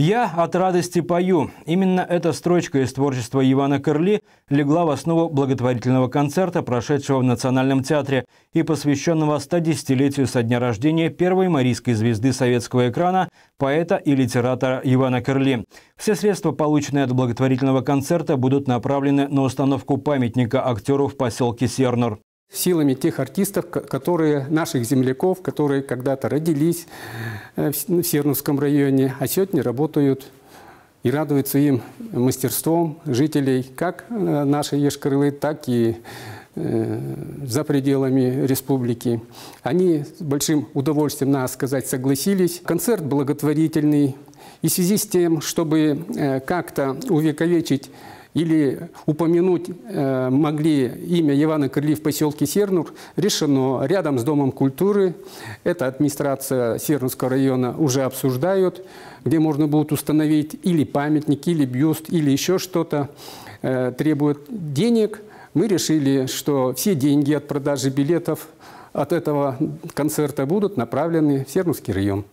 «Я от радости пою». Именно эта строчка из творчества Ивана Кырли легла в основу благотворительного концерта, прошедшего в Национальном театре и посвященного 110-летию со дня рождения первой марийской звезды советского экрана, поэта и литератора Ивана Кырли. Все средства, полученные от благотворительного концерта, будут направлены на установку памятника актеру в поселке Сернур силами тех артистов, которые, наших земляков, которые когда-то родились э, в Серновском районе, а сегодня работают и радуются им мастерством жителей как э, нашей Ешкарылы, так и э, за пределами республики. Они с большим удовольствием, надо сказать, согласились. Концерт благотворительный. И в связи с тем, чтобы как-то увековечить или упомянуть э, могли имя Ивана Крыли в поселке Сернур, решено рядом с Домом культуры. Это администрация Сернурского района уже обсуждают, где можно будет установить или памятник, или бюст, или еще что-то. Э, требует денег. Мы решили, что все деньги от продажи билетов от этого концерта будут направлены в Сернурский район.